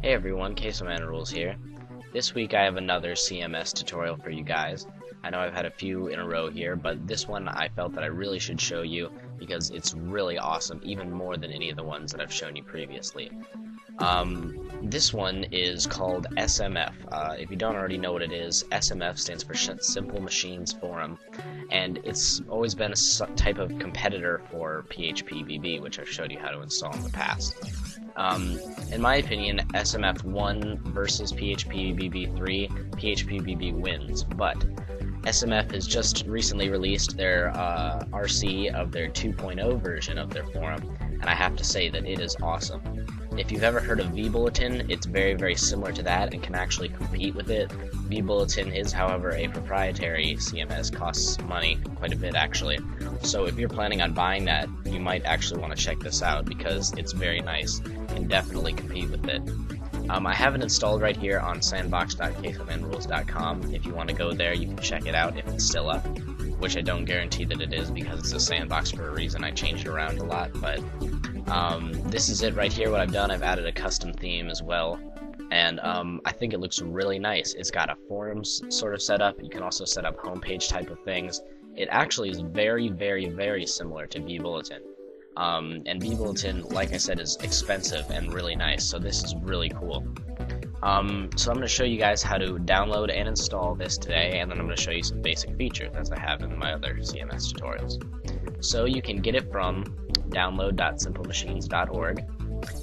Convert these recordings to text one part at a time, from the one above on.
Hey everyone, Quesoman Rules here. This week I have another CMS tutorial for you guys. I know I've had a few in a row here, but this one I felt that I really should show you because it's really awesome, even more than any of the ones that I've shown you previously. Um, this one is called SMF. Uh, if you don't already know what it is, SMF stands for Simple Machines Forum, and it's always been a type of competitor for PHPBB, which I've showed you how to install in the past. Um, in my opinion, SMF1 versus PHPBB3, PHPBB wins, but SMF has just recently released their uh, RC of their 2.0 version of their forum, and I have to say that it is awesome. If you've ever heard of vBulletin, it's very, very similar to that and can actually compete with it. vBulletin is, however, a proprietary CMS, costs money, quite a bit actually. So if you're planning on buying that, you might actually want to check this out because it's very nice and definitely compete with it. Um, I have it installed right here on sandbox.quesomanrules.com. If you want to go there, you can check it out if it's still up, which I don't guarantee that it is because it's a sandbox for a reason. I change it around a lot, but um, this is it right here, what I've done. I've added a custom theme as well, and um, I think it looks really nice. It's got a forums sort of setup. You can also set up homepage type of things. It actually is very, very, very similar to vBulletin. Um, and vBulletin, like I said, is expensive and really nice, so this is really cool. Um, so I'm going to show you guys how to download and install this today, and then I'm going to show you some basic features as I have in my other CMS tutorials. So you can get it from download.simplemachines.org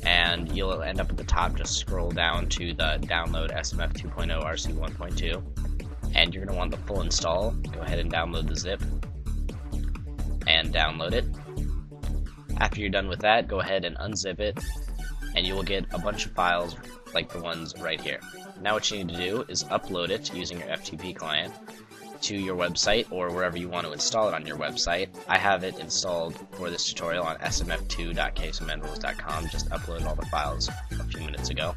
and you'll end up at the top just scroll down to the download SMF 2.0 RC 1.2 and you're going to want the full install go ahead and download the zip and download it after you're done with that go ahead and unzip it and you will get a bunch of files like the ones right here now what you need to do is upload it using your FTP client to your website or wherever you want to install it on your website. I have it installed for this tutorial on smf2.quesomanrules.com. Just uploaded all the files a few minutes ago.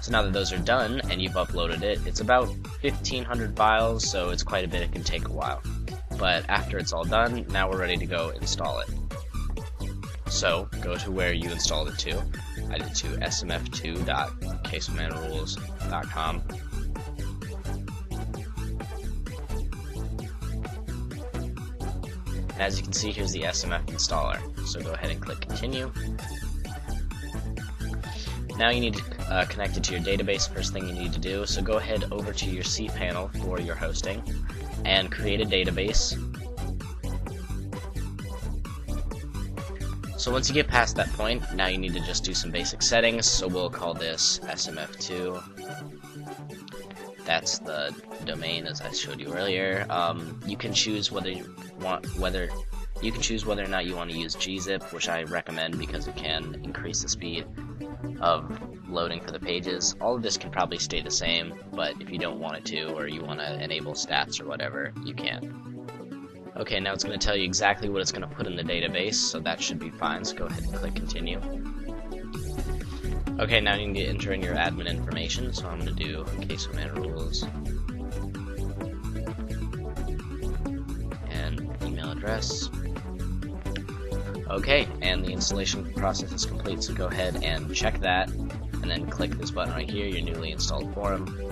So now that those are done and you've uploaded it, it's about 1500 files, so it's quite a bit. It can take a while. But after it's all done, now we're ready to go install it. So go to where you installed it to. I did to smf2.quesomanrules.com as you can see, here's the SMF installer. So go ahead and click continue. Now you need to uh, connect it to your database, first thing you need to do. So go ahead over to your cPanel for your hosting and create a database. So once you get past that point, now you need to just do some basic settings. So we'll call this SMF2. That's the domain as I showed you earlier. Um, you can choose whether you want whether you can choose whether or not you want to use gzip, which I recommend because it can increase the speed of loading for the pages. All of this can probably stay the same, but if you don't want it to, or you want to enable stats or whatever, you can. Okay, now it's going to tell you exactly what it's going to put in the database, so that should be fine, so go ahead and click continue. Okay, now you need to enter in your admin information, so I'm going to do case Quesoman rules. And email address. Okay, and the installation process is complete, so go ahead and check that, and then click this button right here, your newly installed forum.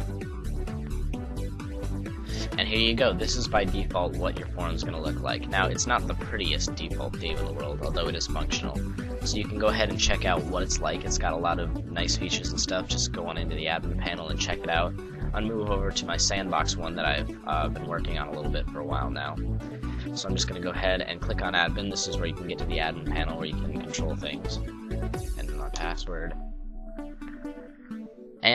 And here you go, this is by default what your forum is going to look like. Now, it's not the prettiest default theme in the world, although it is functional. So you can go ahead and check out what it's like. It's got a lot of nice features and stuff. Just go on into the admin panel and check it out. I'll move over to my sandbox one that I've uh, been working on a little bit for a while now. So I'm just going to go ahead and click on admin. This is where you can get to the admin panel where you can control things. Enter my password.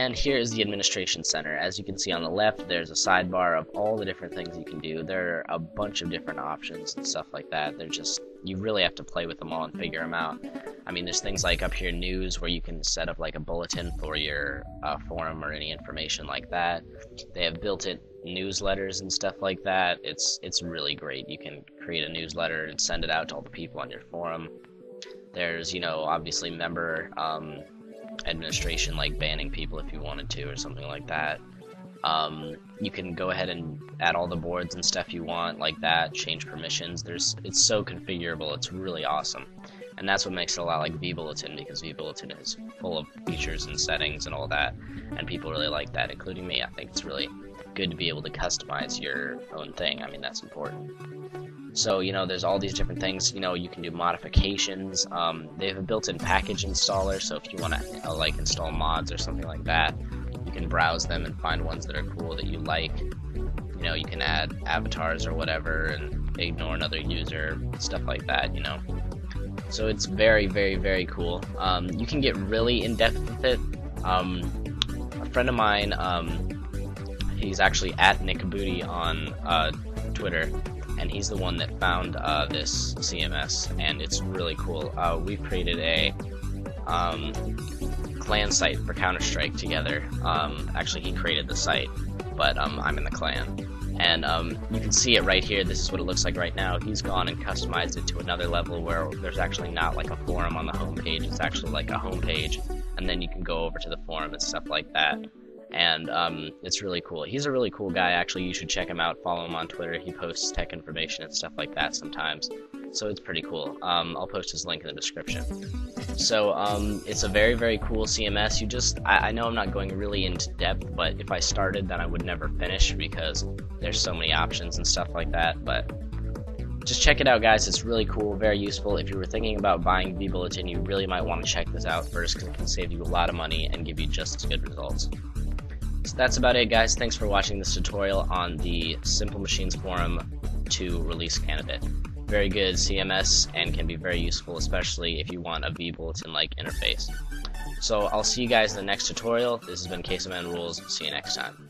And here is the administration center. As you can see on the left, there's a sidebar of all the different things you can do. There are a bunch of different options and stuff like that. They're just, you really have to play with them all and figure them out. I mean, there's things like up here, news, where you can set up like a bulletin for your uh, forum or any information like that. They have built-in newsletters and stuff like that. It's it's really great. You can create a newsletter and send it out to all the people on your forum. There's you know obviously member um, administration, like banning people if you wanted to or something like that. Um, you can go ahead and add all the boards and stuff you want like that, change permissions. There's It's so configurable, it's really awesome. And that's what makes it a lot like vBulletin because vBulletin is full of features and settings and all that, and people really like that, including me. I think it's really good to be able to customize your own thing. I mean, that's important. So, you know, there's all these different things. You know, you can do modifications. Um, they have a built-in package installer, so if you want to, uh, like, install mods or something like that, you can browse them and find ones that are cool that you like. You know, you can add avatars or whatever and ignore another user, stuff like that, you know. So it's very, very, very cool. Um, you can get really in-depth with it. Um, a friend of mine, um, he's actually at Nick Budi on uh, Twitter, and he's the one that found uh, this CMS, and it's really cool. Uh, we've created a um, clan site for Counter Strike together. Um, actually, he created the site, but um, I'm in the clan. And um, you can see it right here. This is what it looks like right now. He's gone and customized it to another level where there's actually not like a forum on the homepage. It's actually like a homepage, and then you can go over to the forum and stuff like that and um, it's really cool. He's a really cool guy. Actually, you should check him out. Follow him on Twitter. He posts tech information and stuff like that sometimes. So it's pretty cool. Um, I'll post his link in the description. So um, it's a very very cool CMS. You just I, I, know I'm not going really into depth, but if I started, then I would never finish because there's so many options and stuff like that. But just check it out, guys. It's really cool, very useful. If you were thinking about buying vBulletin, you really might want to check this out first because it can save you a lot of money and give you just as good results. So that's about it guys, thanks for watching this tutorial on the Simple Machines Forum 2 release candidate. Very good CMS and can be very useful especially if you want a vBulletin-like interface. So I'll see you guys in the next tutorial. This has been Quesoman Rules. See you next time.